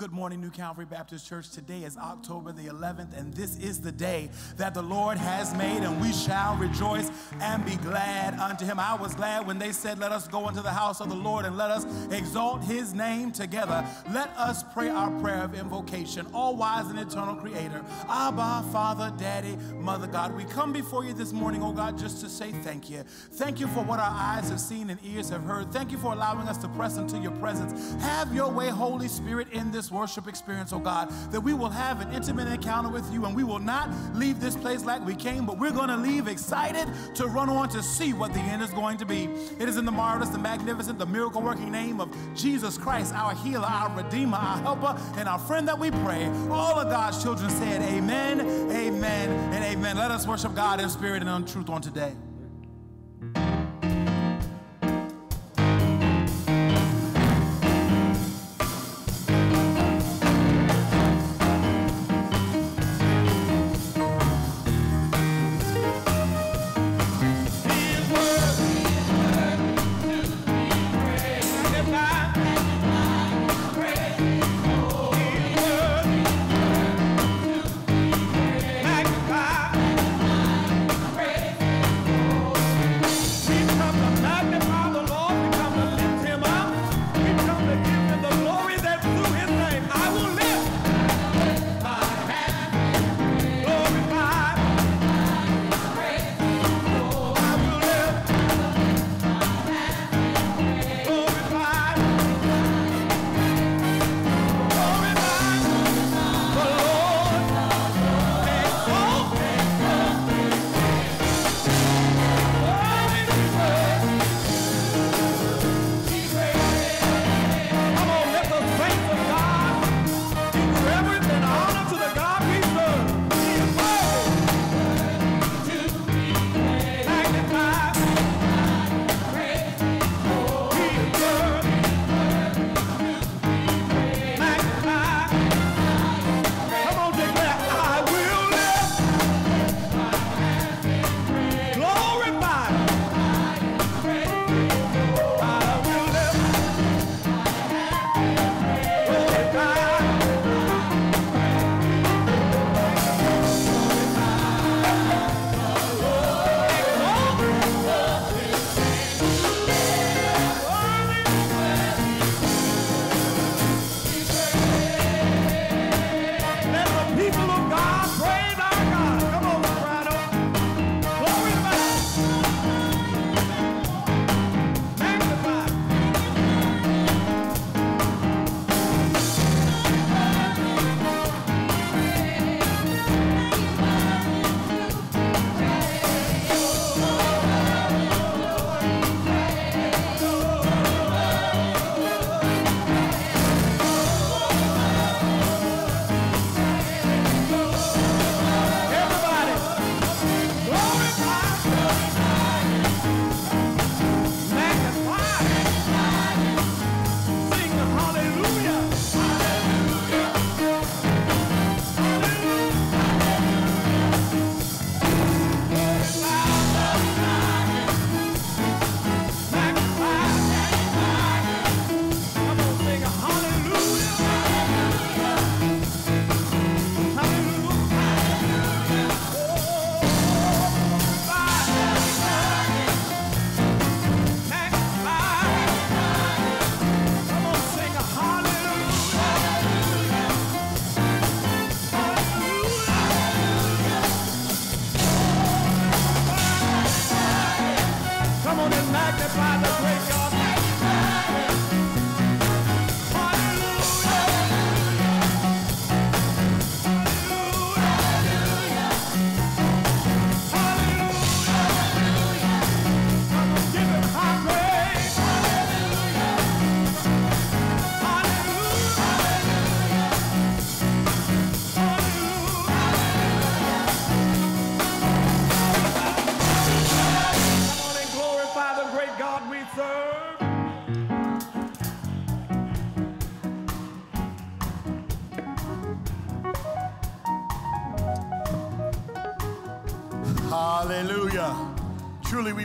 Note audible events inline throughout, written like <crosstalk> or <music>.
Good morning, New Calvary Baptist Church. Today is October the 11th, and this is the day that the Lord has made, and we shall rejoice and be glad unto him. I was glad when they said, Let us go into the house of the Lord and let us exalt his name together. Let us pray our prayer of invocation. All wise and eternal creator, Abba, Father, Daddy, Mother God, we come before you this morning, oh God, just to say thank you. Thank you for what our eyes have seen and ears have heard. Thank you for allowing us to press into your presence. Have your way, Holy Spirit, in this worship experience, oh God, that we will have an intimate encounter with you and we will not leave this place like we came, but we're going to leave excited to run on to see what the end is going to be. It is in the marvelous, the magnificent, the miracle working name of Jesus Christ, our healer, our redeemer, our helper, and our friend that we pray. All of God's children said, Amen, amen, and amen. Let us worship God in spirit and in truth on today.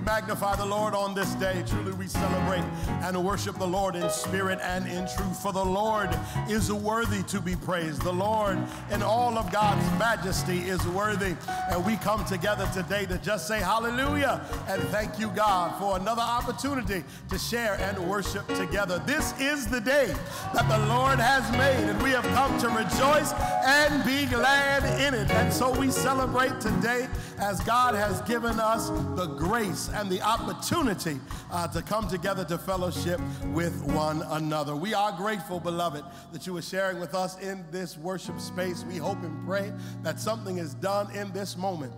Magnify the Lord on this day. Truly, we celebrate and worship the Lord in spirit and in truth. For the Lord is worthy to be praised. The Lord, in all of God's majesty, is worthy. And we come together today to just say hallelujah and thank you, God, for another opportunity to share and worship together. This is the day that the Lord has made, and we have come to rejoice and be glad in it. And so we celebrate today as God has given us the grace and the opportunity uh, to come together to fellowship with one another. We are grateful, beloved, that you are sharing with us in this worship space. We hope and pray that something is done in this moment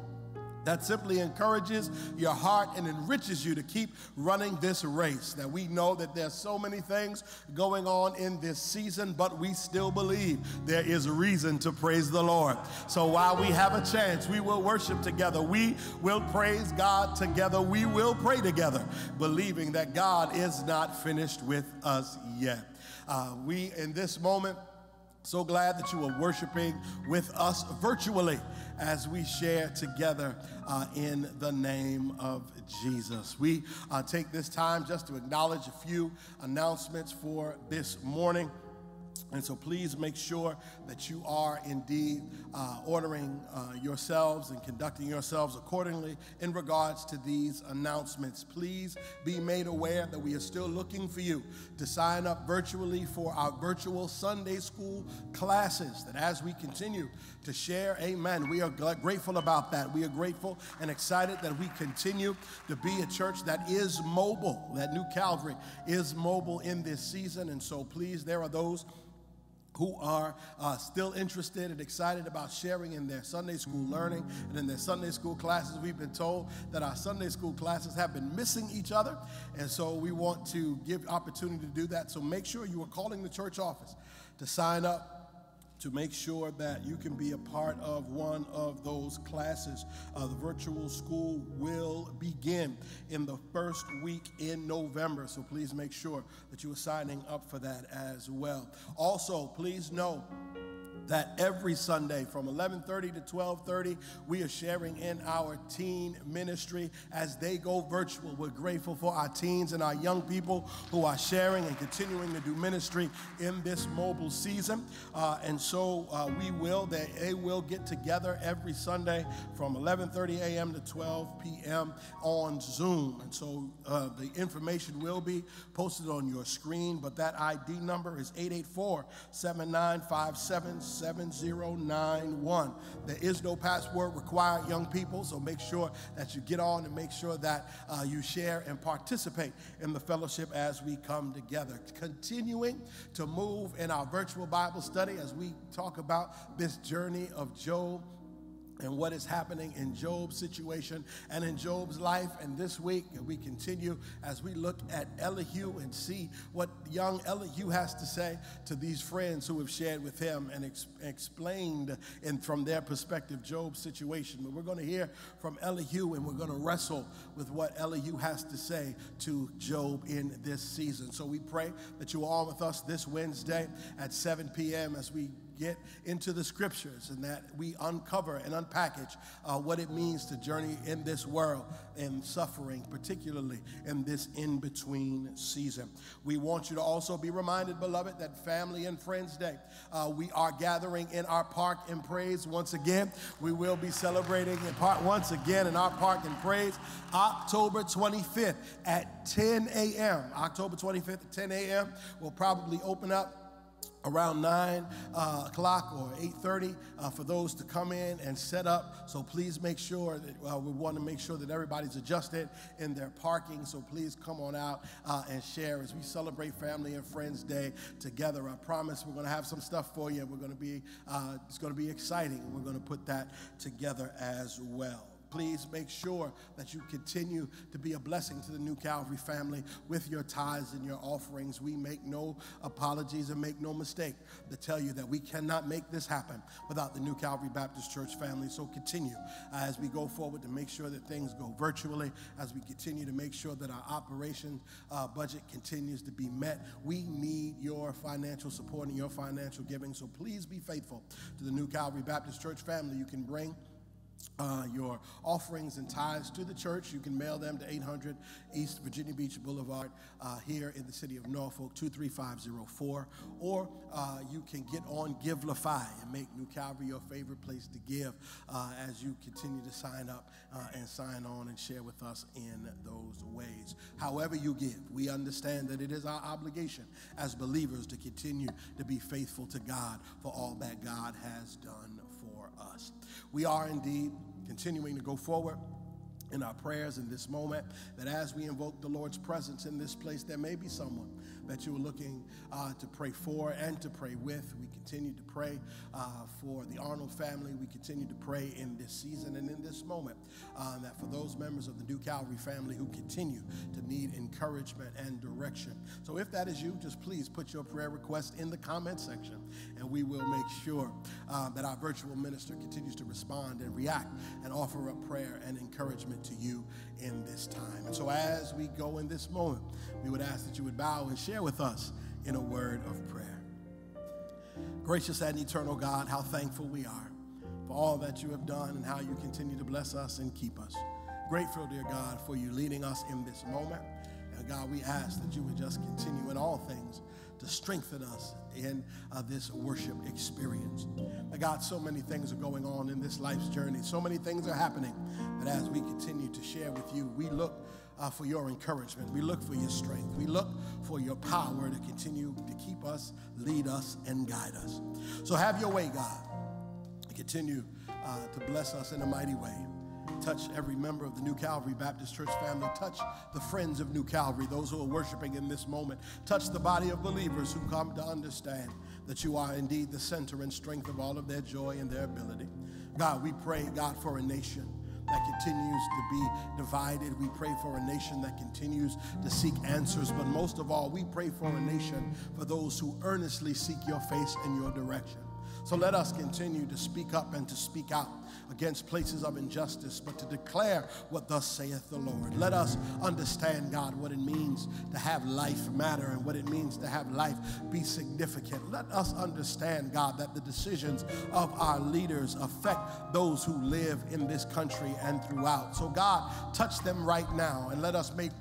that simply encourages your heart and enriches you to keep running this race. That we know that there's so many things going on in this season, but we still believe there is reason to praise the Lord. So while we have a chance, we will worship together. We will praise God together. We will pray together, believing that God is not finished with us yet. Uh, we, in this moment, so glad that you are worshiping with us virtually as we share together uh, in the name of Jesus. We uh, take this time just to acknowledge a few announcements for this morning. And so please make sure that you are indeed uh, ordering uh, yourselves and conducting yourselves accordingly in regards to these announcements. Please be made aware that we are still looking for you to sign up virtually for our virtual Sunday school classes. That as we continue to share, amen, we are grateful about that. We are grateful and excited that we continue to be a church that is mobile, that New Calvary is mobile in this season. And so please, there are those who are uh, still interested and excited about sharing in their Sunday school learning and in their Sunday school classes. We've been told that our Sunday school classes have been missing each other, and so we want to give opportunity to do that. So make sure you are calling the church office to sign up to make sure that you can be a part of one of those classes. Uh, the virtual school will begin in the first week in November, so please make sure that you are signing up for that as well. Also, please know that every Sunday from 11:30 to 12:30 we are sharing in our teen ministry as they go virtual. We're grateful for our teens and our young people who are sharing and continuing to do ministry in this mobile season. Uh, and so uh, we will they, they will get together every Sunday from 11:30 a.m. to 12 p.m. on Zoom. And so uh, the information will be posted on your screen, but that ID number is 884 7957 7091. There is no password required, young people, so make sure that you get on and make sure that uh, you share and participate in the fellowship as we come together. Continuing to move in our virtual Bible study as we talk about this journey of Job and what is happening in Job's situation and in Job's life. And this week, we continue as we look at Elihu and see what young Elihu has to say to these friends who have shared with him and ex- explained in, from their perspective Job's situation. But we're going to hear from Elihu and we're going to wrestle with what Elihu has to say to Job in this season. So we pray that you are all with us this Wednesday at 7 p.m. as we get into the scriptures and that we uncover and unpackage uh, what it means to journey in this world and suffering, particularly in this in between season. We want you to also be reminded, beloved, that Family and Friends Day, uh, we are gathering in our park in praise once again. We will be celebrating in part once again in our park in praise October 25th at 10 a.m. October 25th at 10 a.m. We'll probably open up around 9 uh, o'clock or 8.30 uh, for those to come in and set up. So please make sure that uh, we want to make sure that everybody's adjusted in their parking. So please come on out uh, and share as we celebrate family and friends day together. I promise we're going to have some stuff for you. We're going to be uh, it's going to be exciting. We're going to put that together as well please make sure that you continue to be a blessing to the New Calvary family with your tithes and your offerings. We make no apologies and make no mistake to tell you that we cannot make this happen without the New Calvary Baptist Church family. So continue as we go forward to make sure that things go virtually, as we continue to make sure that our operation uh, budget continues to be met. We need your financial support and your financial giving. So please be faithful to the New Calvary Baptist Church family. You can bring uh, your offerings and tithes to the church, you can mail them to 800 East Virginia Beach Boulevard uh, here in the city of Norfolk, 23504. Or uh, you can get on Givelify and make New Calvary your favorite place to give uh, as you continue to sign up uh, and sign on and share with us in those ways. However, you give, we understand that it is our obligation as believers to continue to be faithful to God for all that God has done for us. We are indeed continuing to go forward in our prayers in this moment that as we invoke the Lord's presence in this place, there may be someone that you are looking uh, to pray for and to pray with. We continue to pray uh, for the Arnold family. We continue to pray in this season and in this moment uh, that for those members of the New Calvary family who continue to need encouragement and direction. So if that is you, just please put your prayer request in the comment section and we will make sure uh, that our virtual minister continues to respond and react and offer up prayer and encouragement to you in this time. And so as we go in this moment, we would ask that you would bow and share with us in a word of prayer. Gracious and eternal God, how thankful we are for all that you have done and how you continue to bless us and keep us. Grateful, dear God, for you leading us in this moment. And God, we ask that you would just continue in all things to strengthen us in uh, this worship experience. God, so many things are going on in this life's journey. So many things are happening that as we continue to share with you, we look uh, for your encouragement. We look for your strength. We look for your power to continue to keep us, lead us, and guide us. So have your way, God. Continue uh, to bless us in a mighty way. Touch every member of the New Calvary Baptist Church family. Touch the friends of New Calvary, those who are worshiping in this moment. Touch the body of believers who come to understand that you are indeed the center and strength of all of their joy and their ability. God, we pray, God, for a nation that continues to be divided. We pray for a nation that continues to seek answers. But most of all, we pray for a nation for those who earnestly seek your face and your direction. So let us continue to speak up and to speak out against places of injustice, but to declare what thus saith the Lord. Let us understand, God, what it means to have life matter and what it means to have life be significant. Let us understand, God, that the decisions of our leaders affect those who live in this country and throughout. So, God, touch them right now and let us make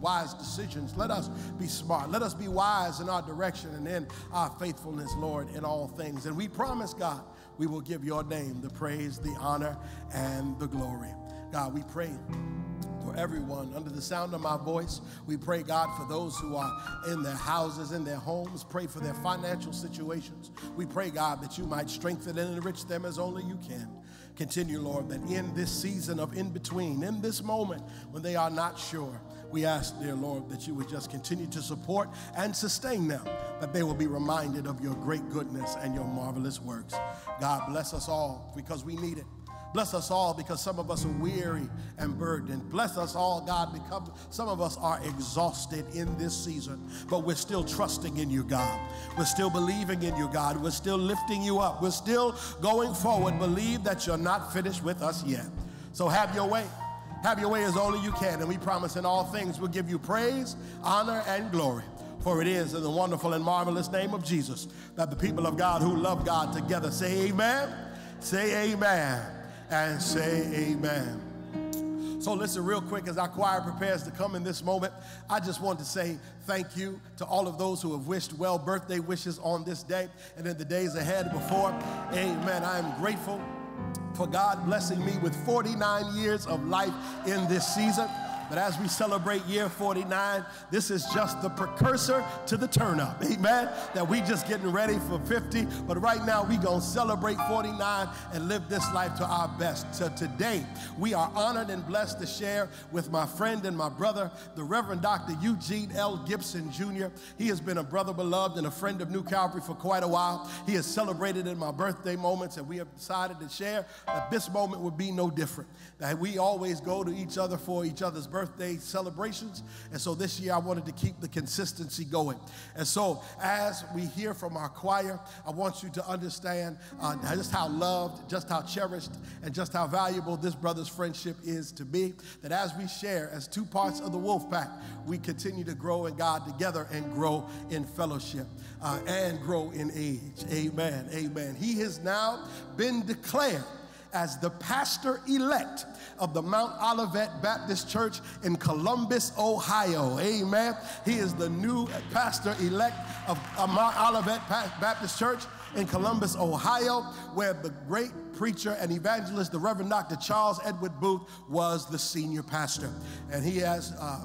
wise decisions. Let us be smart. Let us be wise in our direction and in our faithfulness, Lord, in all things. And we promise, God, we will give your name the praise, the honor, and the glory. God, we pray for everyone under the sound of my voice. We pray, God, for those who are in their houses, in their homes. Pray for their financial situations. We pray, God, that you might strengthen and enrich them as only you can. Continue, Lord, that in this season of in between, in this moment when they are not sure, we ask, dear Lord, that you would just continue to support and sustain them, that they will be reminded of your great goodness and your marvelous works. God bless us all because we need it. Bless us all because some of us are weary and burdened. Bless us all, God, because some of us are exhausted in this season, but we're still trusting in you, God. We're still believing in you, God. We're still lifting you up. We're still going forward. Believe that you're not finished with us yet. So have your way. Have your way as only you can. And we promise in all things we'll give you praise, honor, and glory. For it is in the wonderful and marvelous name of Jesus that the people of God who love God together say amen, say amen, and say amen. So listen real quick as our choir prepares to come in this moment. I just want to say thank you to all of those who have wished well birthday wishes on this day and in the days ahead before. Amen. I am grateful for God blessing me with 49 years of life in this season. But as we celebrate year 49, this is just the precursor to the turn up. <laughs> Amen. That we just getting ready for 50. But right now we gonna celebrate 49 and live this life to our best. So today we are honored and blessed to share with my friend and my brother, the Reverend Dr. Eugene L. Gibson Jr. He has been a brother beloved and a friend of New Calvary for quite a while. He has celebrated in my birthday moments, and we have decided to share that this moment would be no different. That we always go to each other for each other's birthday birthday celebrations. And so this year I wanted to keep the consistency going. And so as we hear from our choir, I want you to understand uh, just how loved, just how cherished, and just how valuable this brother's friendship is to me. That as we share as two parts of the wolf pack, we continue to grow in God together and grow in fellowship uh, and grow in age. Amen. Amen. He has now been declared as the pastor elect of the Mount Olivet Baptist Church in Columbus, Ohio. Amen. He is the new pastor elect of Mount Olivet Baptist Church in Columbus, Ohio, where the great preacher and evangelist, the Reverend Dr. Charles Edward Booth, was the senior pastor. And he has. Uh,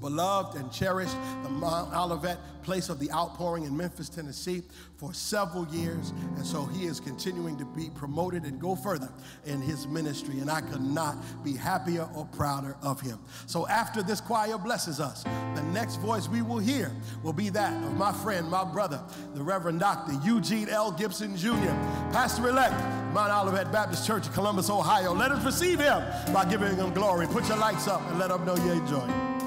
beloved and cherished the Mount Olivet place of the outpouring in Memphis, Tennessee for several years. And so he is continuing to be promoted and go further in his ministry. And I could not be happier or prouder of him. So after this choir blesses us, the next voice we will hear will be that of my friend, my brother, the Reverend Dr. Eugene L. Gibson Jr., pastor elect, Mount Olivet Baptist Church in Columbus, Ohio. Let us receive him by giving him glory. Put your lights up and let them know you enjoy.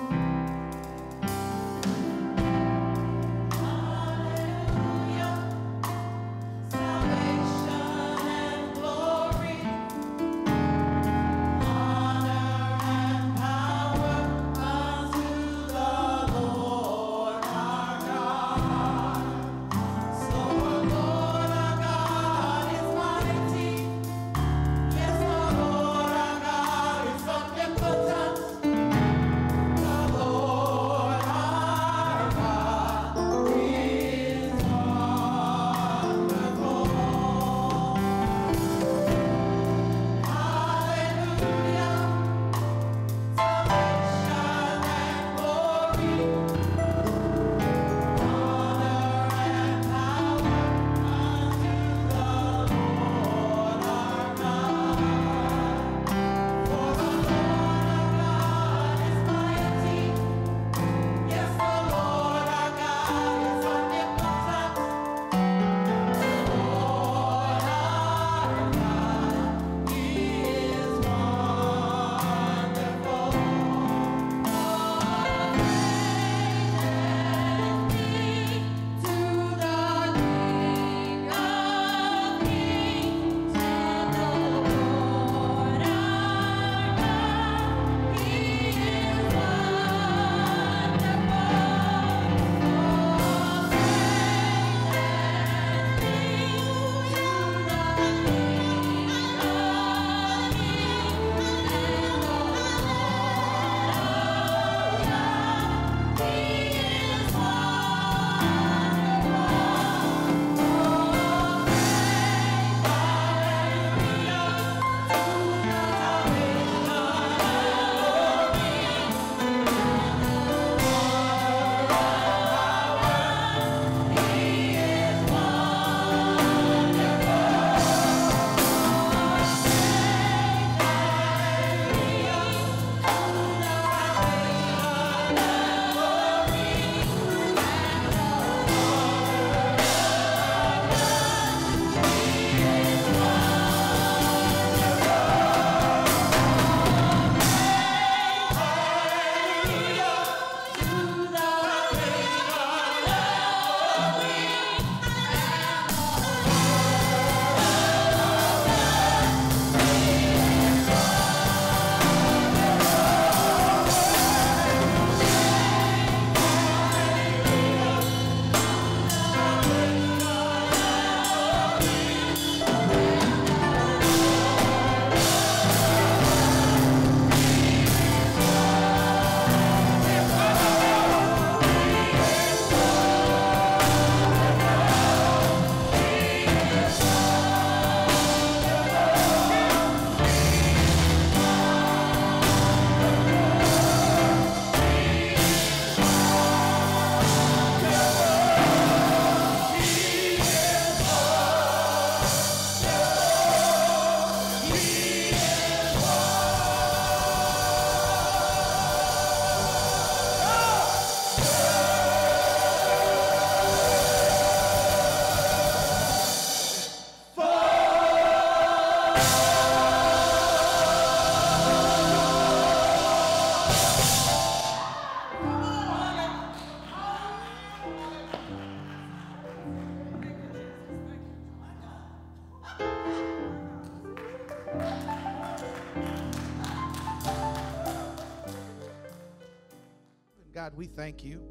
Thank you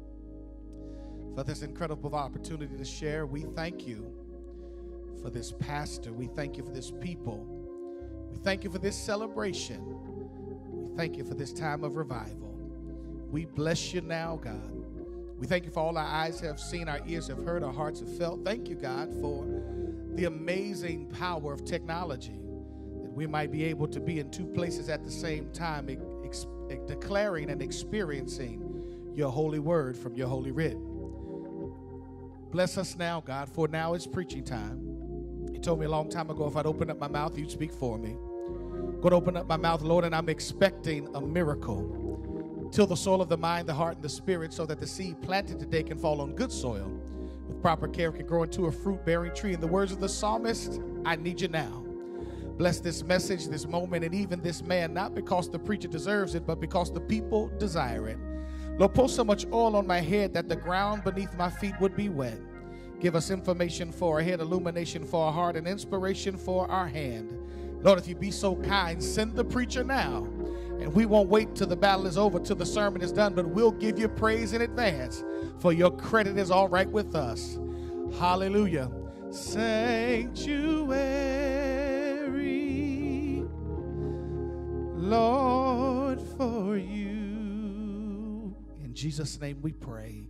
for this incredible opportunity to share. We thank you for this pastor. We thank you for this people. We thank you for this celebration. We thank you for this time of revival. We bless you now, God. We thank you for all our eyes have seen, our ears have heard, our hearts have felt. Thank you, God, for the amazing power of technology that we might be able to be in two places at the same time, declaring and experiencing your holy word from your holy writ. Bless us now, God, for now is preaching time. You told me a long time ago if I'd open up my mouth, you'd speak for me. Going to open up my mouth, Lord, and I'm expecting a miracle. Till the soul of the mind, the heart, and the spirit, so that the seed planted today can fall on good soil. With proper care, can grow into a fruit bearing tree. In the words of the psalmist, I need you now. Bless this message, this moment, and even this man, not because the preacher deserves it, but because the people desire it. Lord, pour so much oil on my head that the ground beneath my feet would be wet. Give us information for our head, illumination for our heart, and inspiration for our hand. Lord, if you be so kind, send the preacher now. And we won't wait till the battle is over, till the sermon is done, but we'll give you praise in advance, for your credit is all right with us. Hallelujah. Sanctuary, Lord, for you. In Jesus' name we pray.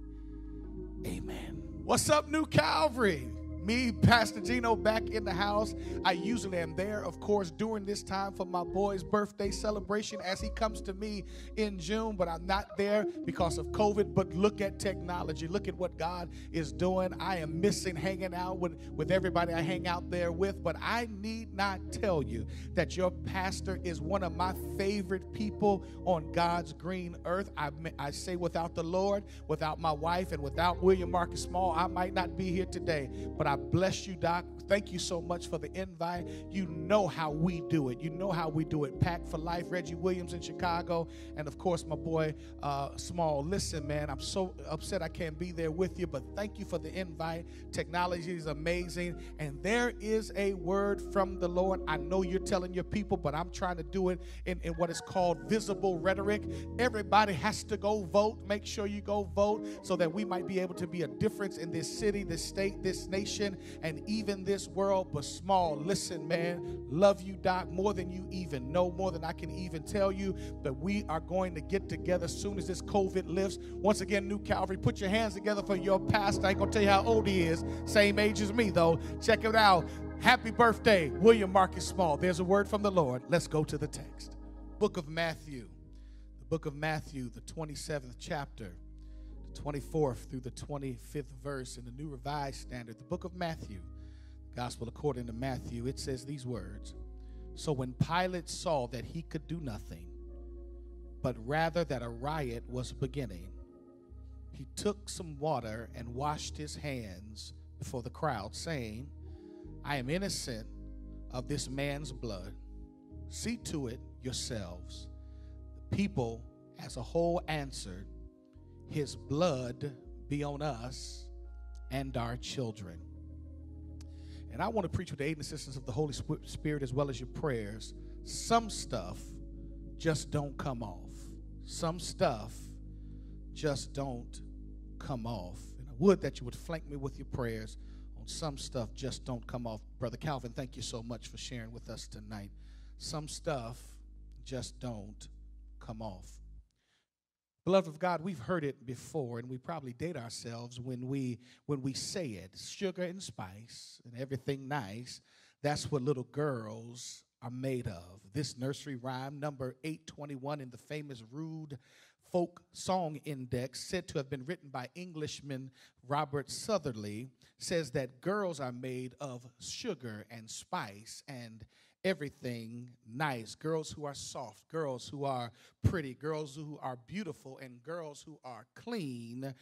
Amen. What's up, New Calvary? Me, Pastor Gino, back in the house. I usually am there, of course, during this time for my boy's birthday celebration as he comes to me in June, but I'm not there because of COVID. But look at technology. Look at what God is doing. I am missing hanging out with, with everybody I hang out there with, but I need not tell you that your pastor is one of my favorite people on God's green earth. I, I say without the Lord, without my wife, and without William Marcus Small, I might not be here today, but I bless you, Doc. Thank you so much for the invite. You know how we do it. You know how we do it. Pack for Life, Reggie Williams in Chicago, and of course, my boy uh, Small. Listen, man, I'm so upset I can't be there with you, but thank you for the invite. Technology is amazing, and there is a word from the Lord. I know you're telling your people, but I'm trying to do it in, in what is called visible rhetoric. Everybody has to go vote. Make sure you go vote so that we might be able to be a difference in this city, this state, this nation, and even this world, but small. Listen, man, love you, Doc, more than you even know, more than I can even tell you. But we are going to get together soon as this COVID lifts. Once again, New Calvary, put your hands together for your pastor. I ain't gonna tell you how old he is. Same age as me, though. Check it out. Happy birthday, William Marcus Small. There's a word from the Lord. Let's go to the text. Book of Matthew. The book of Matthew, the 27th chapter. 24th through the 25th verse in the New Revised Standard, the book of Matthew, Gospel according to Matthew, it says these words So when Pilate saw that he could do nothing, but rather that a riot was beginning, he took some water and washed his hands before the crowd, saying, I am innocent of this man's blood. See to it yourselves. The people as a whole answered, his blood be on us and our children. And I want to preach with the aid and assistance of the Holy Spirit as well as your prayers. Some stuff just don't come off. Some stuff just don't come off. And I would that you would flank me with your prayers on some stuff just don't come off. Brother Calvin, thank you so much for sharing with us tonight. Some stuff just don't come off. Beloved of God, we've heard it before, and we probably date ourselves when we when we say it. Sugar and spice and everything nice. That's what little girls are made of. This nursery rhyme, number 821 in the famous Roud Folk Song Index, said to have been written by Englishman Robert Sutherly, says that girls are made of sugar and spice and everything nice. Girls who are soft, girls who are pretty, girls who are beautiful, and girls who are clean,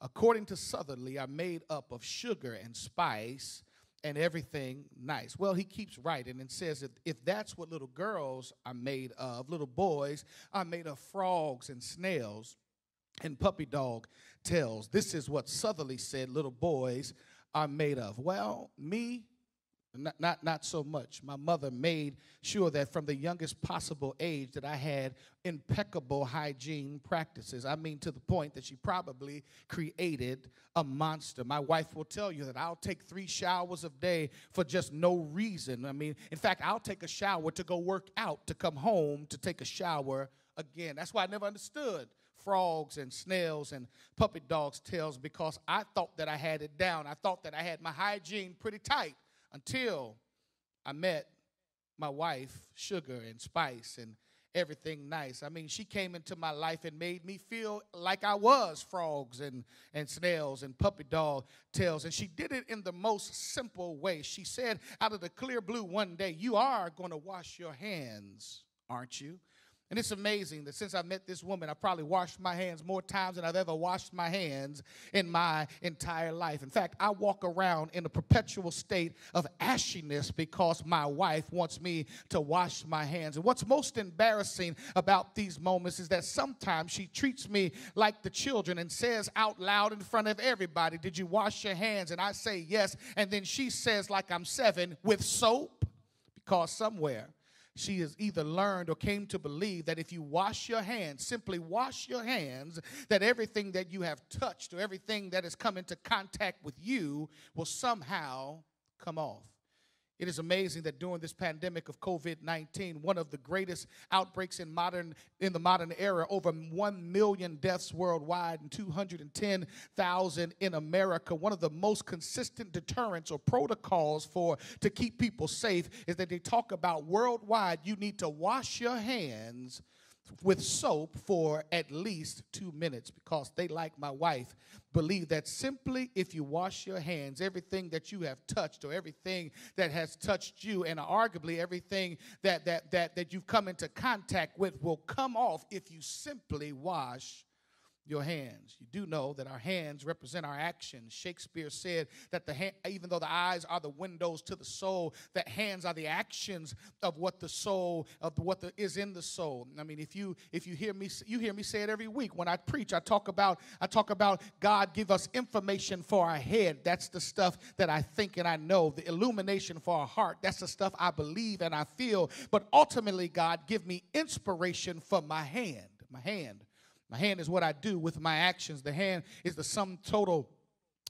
according to Southerly, are made up of sugar and spice and everything nice. Well, he keeps writing and says that if that's what little girls are made of, little boys are made of frogs and snails and puppy dog tails. This is what Southerly said little boys are made of. Well, me, not, not, not so much. My mother made sure that from the youngest possible age that I had impeccable hygiene practices. I mean, to the point that she probably created a monster. My wife will tell you that I'll take three showers a day for just no reason. I mean, in fact, I'll take a shower to go work out, to come home to take a shower again. That's why I never understood frogs and snails and puppy dogs' tails because I thought that I had it down. I thought that I had my hygiene pretty tight until I met my wife, Sugar and Spice, and everything nice. I mean, she came into my life and made me feel like I was frogs and, and snails and puppy dog tails. And she did it in the most simple way. She said, out of the clear blue one day, You are going to wash your hands, aren't you? And it's amazing that since I met this woman, I've probably washed my hands more times than I've ever washed my hands in my entire life. In fact, I walk around in a perpetual state of ashiness because my wife wants me to wash my hands. And what's most embarrassing about these moments is that sometimes she treats me like the children and says out loud in front of everybody, Did you wash your hands? And I say yes. And then she says, like I'm seven, with soap, because somewhere she has either learned or came to believe that if you wash your hands, simply wash your hands, that everything that you have touched or everything that has come into contact with you will somehow come off. It is amazing that during this pandemic of COVID-19, one of the greatest outbreaks in modern in the modern era, over 1 million deaths worldwide and 210,000 in America, one of the most consistent deterrents or protocols for to keep people safe is that they talk about worldwide you need to wash your hands with soap for at least two minutes because they, like my wife, believe that simply if you wash your hands, everything that you have touched or everything that has touched you, and arguably everything that, that, that, that you've come into contact with, will come off if you simply wash your hands. You do know that our hands represent our actions. Shakespeare said that the hand, even though the eyes are the windows to the soul, that hands are the actions of what the soul of what the, is in the soul. I mean, if you if you hear me you hear me say it every week when I preach. I talk about I talk about God give us information for our head. That's the stuff that I think and I know. The illumination for our heart. That's the stuff I believe and I feel. But ultimately, God give me inspiration for my hand. My hand my hand is what I do with my actions. The hand is the sum total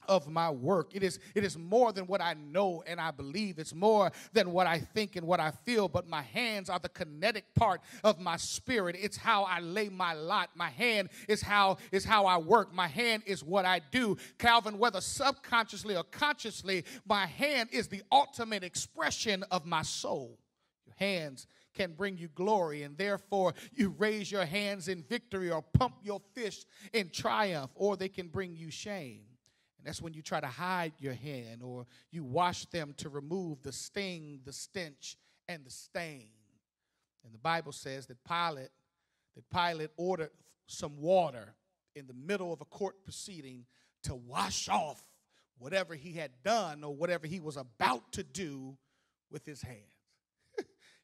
of my work. It is, it is more than what I know and I believe. It's more than what I think and what I feel. But my hands are the kinetic part of my spirit. It's how I lay my lot. My hand is how is how I work. My hand is what I do. Calvin, whether subconsciously or consciously, my hand is the ultimate expression of my soul. Your hands can bring you glory, and therefore you raise your hands in victory or pump your fist in triumph, or they can bring you shame. And that's when you try to hide your hand or you wash them to remove the sting, the stench, and the stain. And the Bible says that Pilate, that Pilate ordered some water in the middle of a court proceeding to wash off whatever he had done or whatever he was about to do with his hands.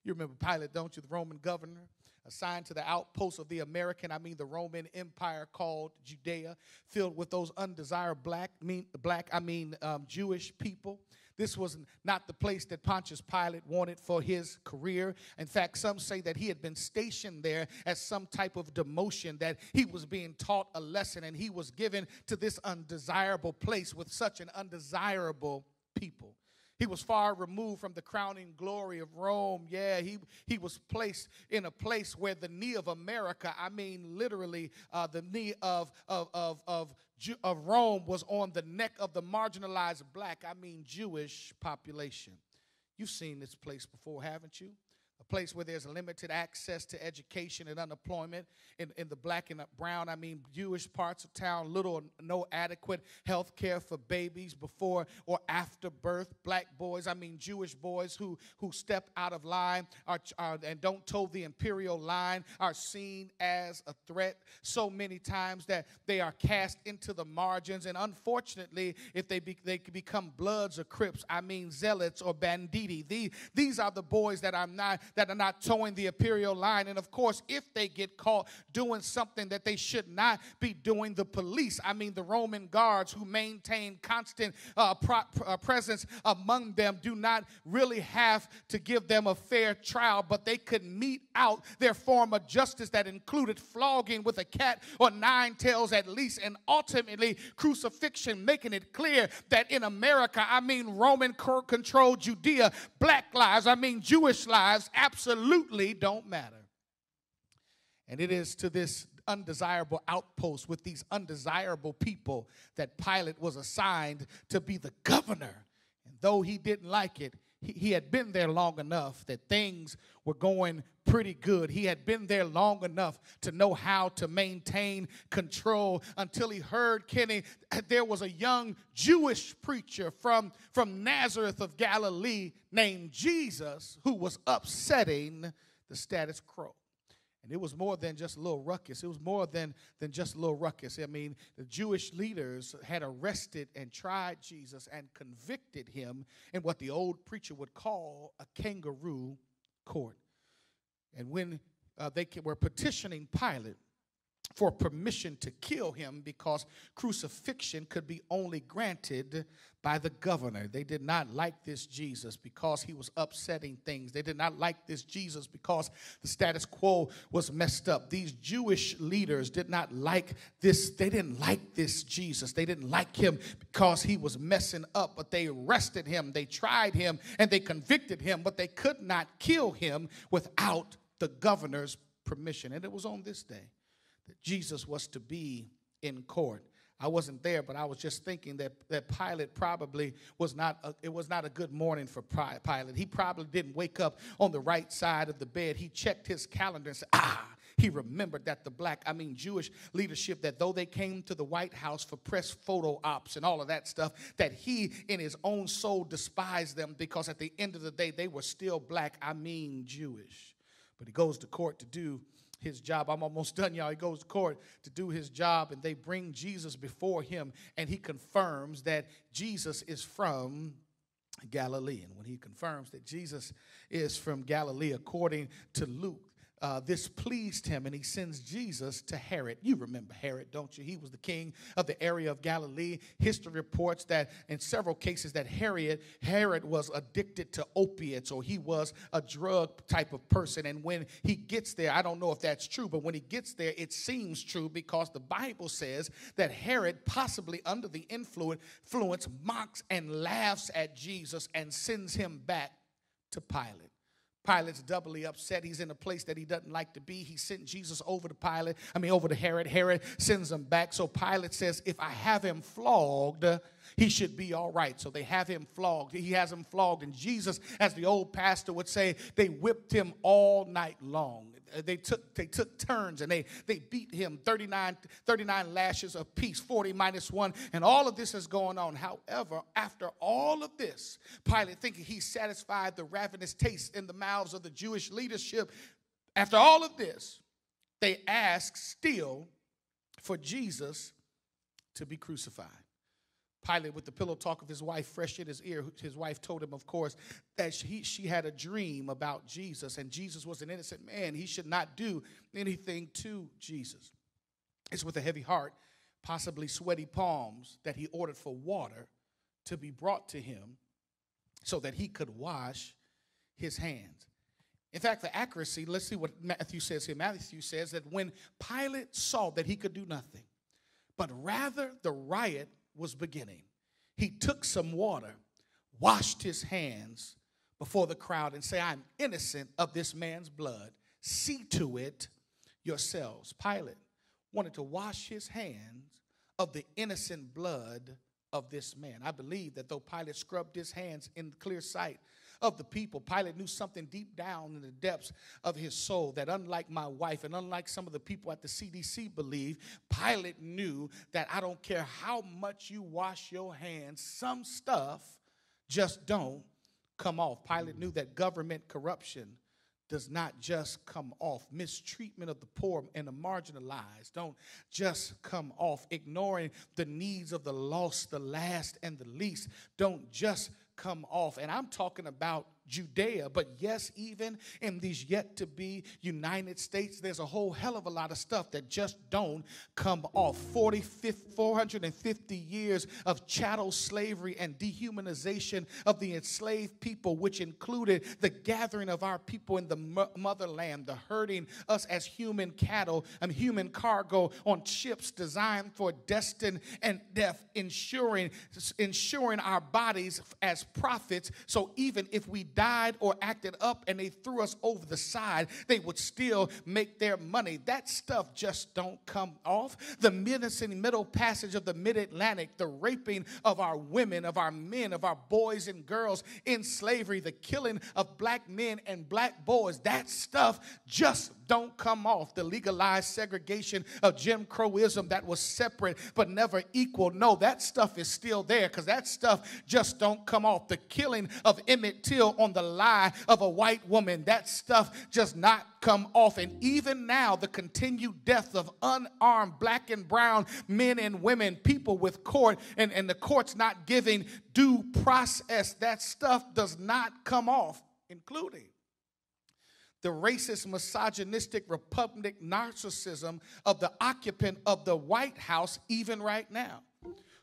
You remember Pilate, don't you? The Roman governor assigned to the outpost of the American, I mean the Roman Empire called Judea, filled with those undesired black, mean black, I mean um, Jewish people. This was not the place that Pontius Pilate wanted for his career. In fact, some say that he had been stationed there as some type of demotion, that he was being taught a lesson and he was given to this undesirable place with such an undesirable people. He was far removed from the crowning glory of Rome. Yeah, he, he was placed in a place where the knee of America, I mean literally uh, the knee of, of, of, of, of Rome was on the neck of the marginalized black, I mean Jewish population. You've seen this place before, haven't you? Place where there's limited access to education and unemployment. In, in the black and brown, I mean Jewish parts of town, little or no adequate health care for babies before or after birth. Black boys, I mean Jewish boys who, who step out of line are, are, and don't toe the imperial line are seen as a threat so many times that they are cast into the margins. And unfortunately, if they, be, they become bloods or crips, I mean zealots or banditti, these, these are the boys that I'm not that are not towing the imperial line. And of course, if they get caught doing something that they should not be doing, the police, I mean the Roman guards who maintain constant uh, pro- uh, presence among them, do not really have to give them a fair trial, but they could mete out their form of justice that included flogging with a cat or nine tails at least, and ultimately crucifixion, making it clear that in America, I mean Roman controlled Judea, black lives, I mean Jewish lives, absolutely don't matter. And it is to this undesirable outpost with these undesirable people that Pilate was assigned to be the governor. And though he didn't like it, he, had been there long enough that things were going pretty good. He had been there long enough to know how to maintain control until he heard Kenny. There was a young Jewish preacher from, from Nazareth of Galilee named Jesus who was upsetting the status quo. And it was more than just a little ruckus. It was more than, than just a little ruckus. I mean, the Jewish leaders had arrested and tried Jesus and convicted him in what the old preacher would call a kangaroo court. And when uh, they were petitioning Pilate, for permission to kill him because crucifixion could be only granted by the governor. They did not like this Jesus because he was upsetting things. They did not like this Jesus because the status quo was messed up. These Jewish leaders did not like this. They didn't like this Jesus. They didn't like him because he was messing up, but they arrested him, they tried him, and they convicted him, but they could not kill him without the governor's permission. And it was on this day that Jesus was to be in court. I wasn't there, but I was just thinking that, that Pilate probably was not, a, it was not a good morning for Pilate. He probably didn't wake up on the right side of the bed. He checked his calendar and said, ah, he remembered that the black, I mean Jewish leadership, that though they came to the White House for press photo ops and all of that stuff, that he in his own soul despised them because at the end of the day, they were still black, I mean Jewish. But he goes to court to do his job. I'm almost done, y'all. He goes to court to do his job, and they bring Jesus before him, and he confirms that Jesus is from Galilee. And when he confirms that Jesus is from Galilee, according to Luke, uh, this pleased him and he sends Jesus to Herod. You remember Herod, don't you? He was the king of the area of Galilee. History reports that in several cases that Herod, Herod was addicted to opiates or he was a drug type of person. And when he gets there, I don't know if that's true, but when he gets there, it seems true because the Bible says that Herod, possibly under the influence, mocks and laughs at Jesus and sends him back to Pilate. Pilate's doubly upset. He's in a place that he doesn't like to be. He sent Jesus over to Pilate, I mean, over to Herod. Herod sends him back. So Pilate says, If I have him flogged, he should be all right. So they have him flogged. He has him flogged. And Jesus, as the old pastor would say, they whipped him all night long. Uh, they took they took turns and they they beat him 39 39 lashes apiece 40 minus 1 and all of this is going on. However after all of this pilate thinking he satisfied the ravenous taste in the mouths of the jewish leadership after all of this they ask still for jesus to be crucified Pilate, with the pillow talk of his wife fresh in his ear, his wife told him, of course, that she, she had a dream about Jesus, and Jesus was an innocent man. He should not do anything to Jesus. It's with a heavy heart, possibly sweaty palms, that he ordered for water to be brought to him so that he could wash his hands. In fact, the accuracy, let's see what Matthew says here. Matthew says that when Pilate saw that he could do nothing, but rather the riot was beginning. He took some water, washed his hands before the crowd, and say, I'm innocent of this man's blood. See to it yourselves. Pilate wanted to wash his hands of the innocent blood of this man. I believe that though Pilate scrubbed his hands in clear sight of the people. Pilate knew something deep down in the depths of his soul that, unlike my wife and unlike some of the people at the CDC believe, Pilate knew that I don't care how much you wash your hands, some stuff just don't come off. Pilate knew that government corruption does not just come off. Mistreatment of the poor and the marginalized don't just come off. Ignoring the needs of the lost, the last, and the least don't just come off. And I'm talking about Judea. But yes, even in these yet to be United States, there's a whole hell of a lot of stuff that just don't come off. 40, 450 years of chattel slavery and dehumanization of the enslaved people, which included the gathering of our people in the motherland, the herding us as human cattle and human cargo on ships designed for destined and death, ensuring, ensuring our bodies as profits. So even if we died or acted up and they threw us over the side, they would still make their money. That stuff just don't come off. The menacing middle passage of the mid-Atlantic, the raping of our women, of our men, of our boys and girls in slavery, the killing of black men and black boys, that stuff just don't come off. The legalized segregation of Jim Crowism that was separate but never equal. No, that stuff is still there because that stuff just don't come off. The killing of Emmett Till on the lie of a white woman, that stuff just not come off. And even now, the continued death of unarmed black and brown men and women, people with court, and, and the courts not giving due process, that stuff does not come off, including the racist, misogynistic, republic narcissism of the occupant of the White House, even right now,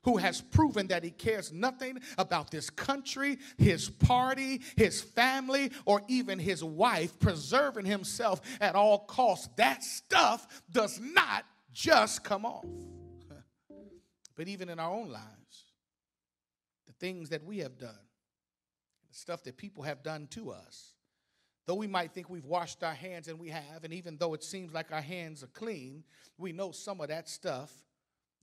who has proven that he cares nothing about this country, his party, his family, or even his wife, preserving himself at all costs. That stuff does not just come off. <laughs> but even in our own lives, the things that we have done, the stuff that people have done to us, Though we might think we've washed our hands, and we have, and even though it seems like our hands are clean, we know some of that stuff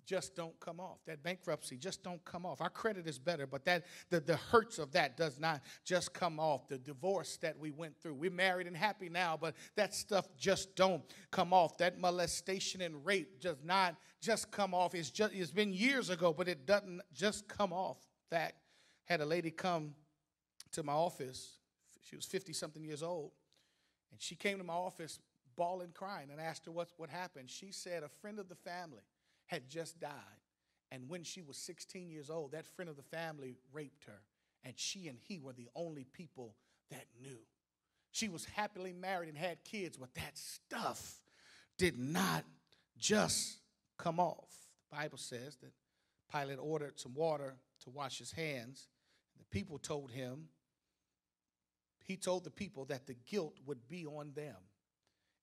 just don't come off. That bankruptcy just don't come off. Our credit is better, but that the, the hurts of that does not just come off. The divorce that we went through. We're married and happy now, but that stuff just don't come off. That molestation and rape does not just come off. It's just it's been years ago, but it doesn't just come off. In fact, had a lady come to my office she was 50 something years old. And she came to my office bawling, crying, and asked her what, what happened. She said a friend of the family had just died. And when she was 16 years old, that friend of the family raped her. And she and he were the only people that knew. She was happily married and had kids, but that stuff did not just come off. The Bible says that Pilate ordered some water to wash his hands. The people told him he told the people that the guilt would be on them.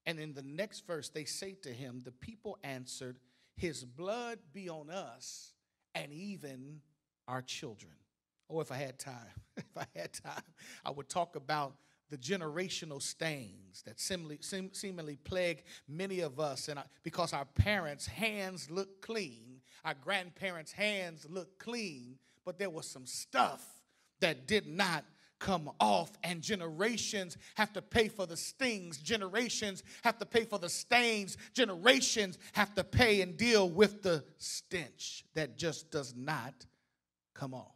And in the next verse, they say to him, The people answered, His blood be on us and even our children. Oh, if I had time, <laughs> if I had time, I would talk about the generational stains that seemingly, seemingly plague many of us. And I, because our parents' hands look clean, our grandparents' hands look clean, but there was some stuff that did not come off, and generations have to pay for the stings. Generations have to pay for the stains. Generations have to pay and deal with the stench that just does not come off.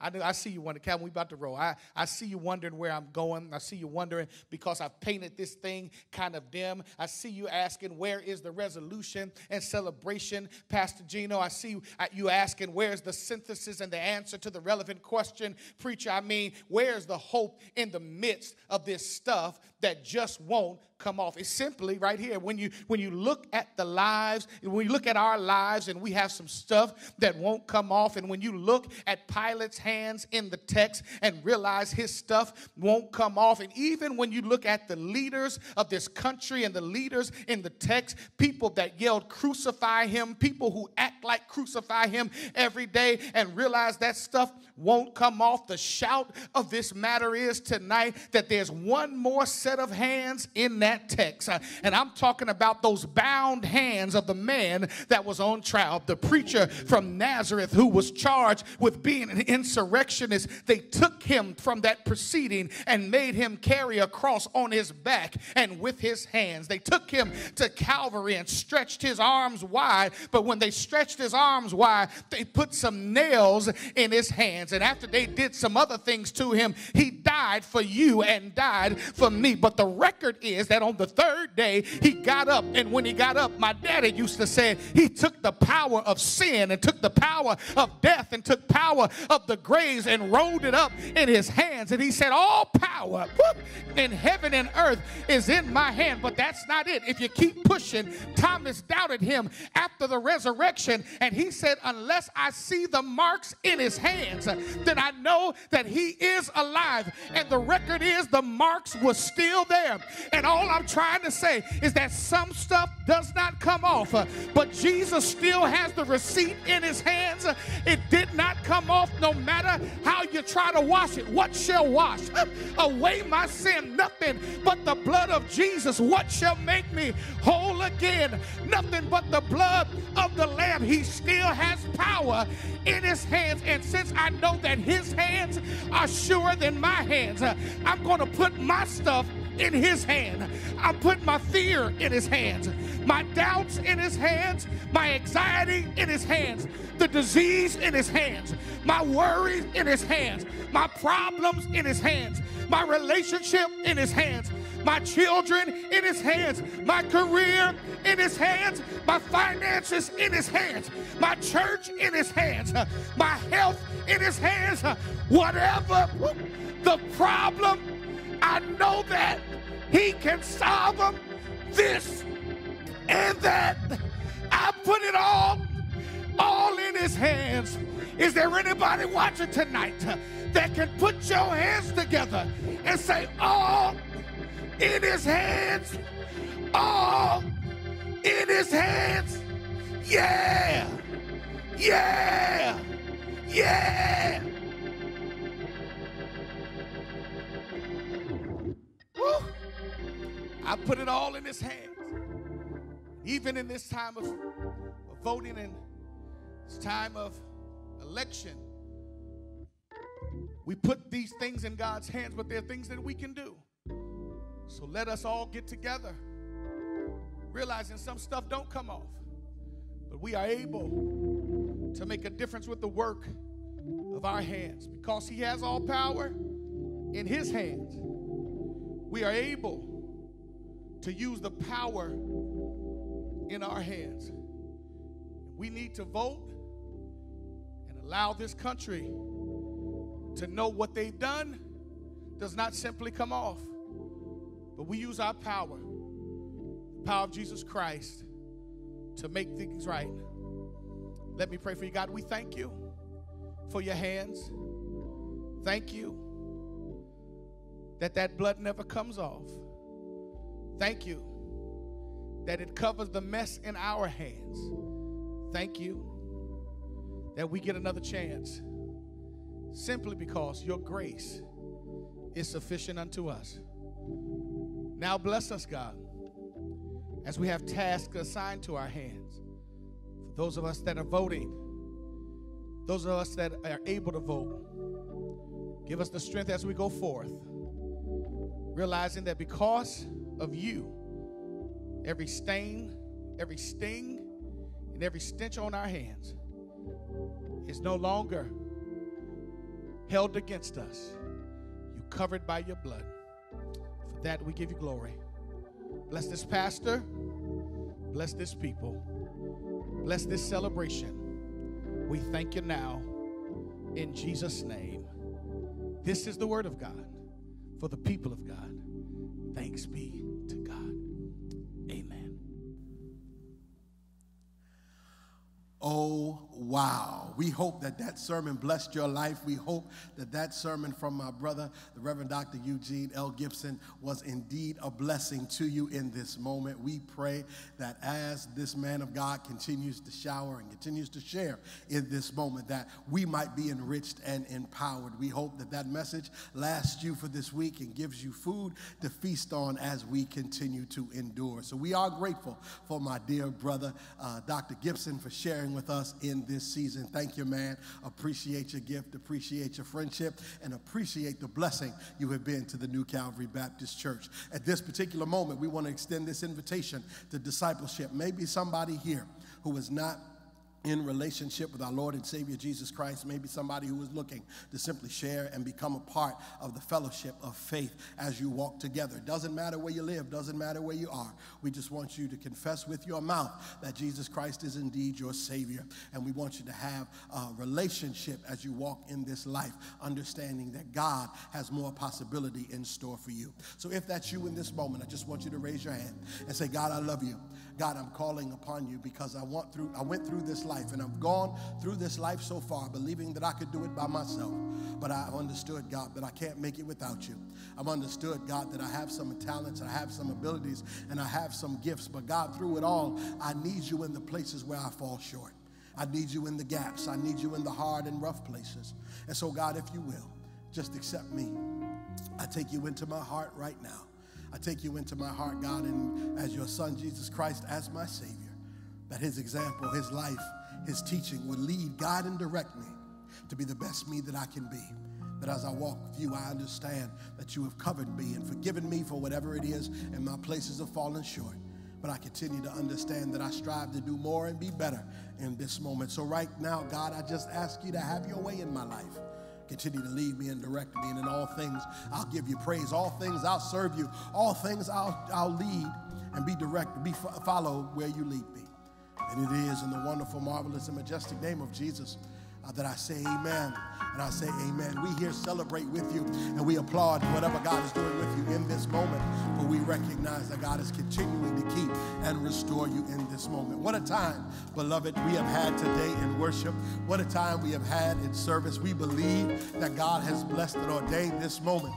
I know I see you wondering, Calvin, we about to roll. I, I see you wondering where I'm going. I see you wondering because I've painted this thing kind of dim. I see you asking, where is the resolution and celebration, Pastor Gino? I see you asking, where's the synthesis and the answer to the relevant question, preacher? I mean, where's the hope in the midst of this stuff that just won't come off. It's simply right here. When you when you look at the lives, when you look at our lives and we have some stuff that won't come off, and when you look at Pilate's hands in the text and realize his stuff won't come off, and even when you look at the leaders of this country and the leaders in the text, people that yelled crucify him, people who act like crucify him every day and realize that stuff won't come off. The shout of this matter is tonight that there's one more set of hands in that text. Uh, and I'm talking about those bound hands of the man that was on trial, the preacher from Nazareth who was charged with being an insurrectionist. They took him from that proceeding and made him carry a cross on his back and with his hands. They took him to Calvary and stretched his arms wide. But when they stretched his arms wide, they put some nails in his hands hands. And after they did some other things to him, he died for you and died for me. But the record is that on the third day, he got up. And when he got up, my daddy used to say, he took the power of sin and took the power of death and took power of the graves and rolled it up in his hands. And he said, All power whoop, in heaven and earth is in my hand. But that's not it. If you keep pushing, Thomas doubted him after the resurrection. And he said, Unless I see the marks in his hands, then I know that he is alive. And the record is the marks were still there. And all I'm trying to say is that some stuff does not come off, but Jesus still has the receipt in his hands. It did not come off no matter how you try to wash it. What shall wash away my sin? Nothing but the blood of Jesus. What shall make me whole again? Nothing but the blood of the Lamb. He still has power in his hands. And since I know that his hands are surer than my hands, I'm going to put my stuff in his hand. I put my fear in his hands, my doubts in his hands, my anxiety in his hands, the disease in his hands, my worries in his hands, my problems in his hands, my relationship in his hands, my children in his hands, my career in his hands, my finances in his hands, my church in his hands, uh, my health in his hands, uh, whatever the problem I know that He can solve them. This and that. I put it all, all in His hands. Is there anybody watching tonight uh, that can put your hands together and say, all in His hands? All in His hands? Yeah! Yeah! Yeah! Woo. I put it all in his hands. Even in this time of, of voting and this time of election, we put these things in God's hands, but there are things that we can do. So let us all get together, realizing some stuff don't come off, but we are able to make a difference with the work of our hands because He has all power in His hands. We are able to use the power in our hands. We need to vote and allow this country to know what they've done does not simply come off, but we use our power, the power of Jesus Christ, to make things right. Let me pray for you, God. We thank you for your hands. Thank you that that blood never comes off. Thank you that it covers the mess in our hands. Thank you that we get another chance simply because your grace is sufficient unto us. Now bless us, God, as we have tasks assigned to our hands. For those of us that are voting, those of us that are able to vote, give us the strength as we go forth, realizing that because of you. Every stain, every sting, and every stench on our hands is no longer held against us. You covered by your blood. That we give you glory. Bless this pastor. Bless this people. Bless this celebration. We thank you now in Jesus' name. This is the word of God for the people of God. Thanks be to God. Amen. Oh, wow. We hope that that sermon blessed your life. We hope that that sermon from my brother, the Reverend Dr. Eugene L. Gibson, was indeed a blessing to you in this moment. We pray that as this man of God continues to shower and continues to share in this moment, that we might be enriched and empowered. We hope that that message lasts you for this week and gives you food to feast on as we continue to endure. So we are grateful for my dear brother, uh, Dr. Gibson, for sharing with us in this season. Thank you, man. Appreciate your gift, appreciate your friendship, and appreciate the blessing you have been to the New Calvary Baptist Church. At this particular moment, we want to extend this invitation to discipleship. Maybe somebody here who is not in relationship with our Lord and Savior Jesus Christ, maybe somebody who is looking to simply share and become a part of the fellowship of faith as you walk together. Doesn't matter where you live, doesn't matter where you are. We just want you to confess with your mouth that Jesus Christ is indeed your Savior. And we want you to have a relationship as you walk in this life, understanding that God has more possibility in store for you. So if that's you in this moment, I just want you to raise your hand and say, God, I love you. God, I'm calling upon you because I want through I went through this life and I've gone through this life so far believing that I could do it by myself. But I've understood, God, that I can't make it without you. I've understood, God, that I have some talents, I have some abilities, and I have some gifts. But God, through it all, I need you in the places where I fall short. I need you in the gaps. I need you in the hard and rough places. And so, God, if you will, just accept me. I take you into my heart right now. I take you into my heart, God, and as your son, Jesus Christ, as my Savior, that his example, his life, his teaching would lead, guide, and direct me to be the best me that I can be. That as I walk with you, I understand that you have covered me and forgiven me for whatever it is and my places have fallen short. But I continue to understand that I strive to do more and be better in this moment. So, right now, God, I just ask you to have your way in my life. Continue to lead me and direct me. And in all things, I'll give you praise. All things, I'll serve you. All things, I'll, I'll lead and be direct, be follow where you lead me. And it is in the wonderful, marvelous, and majestic name of Jesus Uh, that I say amen. And I say amen. We here celebrate with you and we applaud whatever God is doing with you in this moment. For we recognize that God is continuing to keep and restore you in this moment. What a time, beloved, we have had today in worship. What a time we have had in service. We believe that God has blessed and ordained this moment.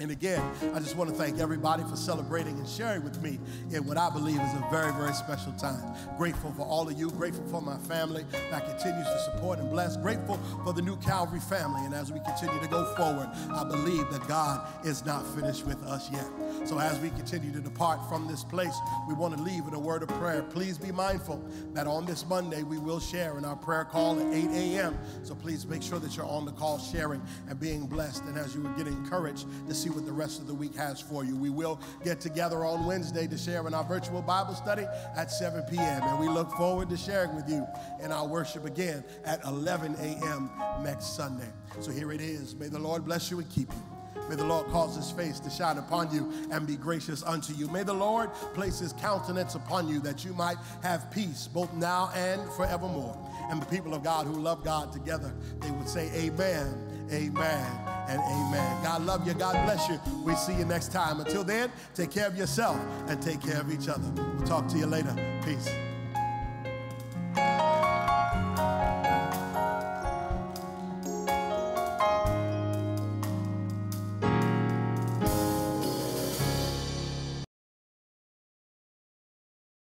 And again, I just want to thank everybody for celebrating and sharing with me in what I believe is a very, very special time. Grateful for all of you, grateful for my family that continues to support and bless, grateful for the new Calvary family. And as we continue to go forward, I believe that God is not finished with us yet. So as we continue to depart from this place, we want to leave with a word of prayer. Please be mindful that on this Monday we will share in our prayer call at 8 a.m. So please make sure that you're on the call sharing and being blessed. And as you get encouraged to see what the rest of the week has for you, we will get together on Wednesday to share in our virtual Bible study at 7 p.m. And we look forward to sharing with you in our worship again at 11 a.m. next Sunday. So here it is. May the Lord bless you and keep you. May the Lord cause his face to shine upon you and be gracious unto you. May the Lord place his countenance upon you that you might have peace both now and forevermore. And the people of God who love God together, they would say, Amen, Amen, and Amen. God love you. God bless you. We see you next time. Until then, take care of yourself and take care of each other. We'll talk to you later. Peace.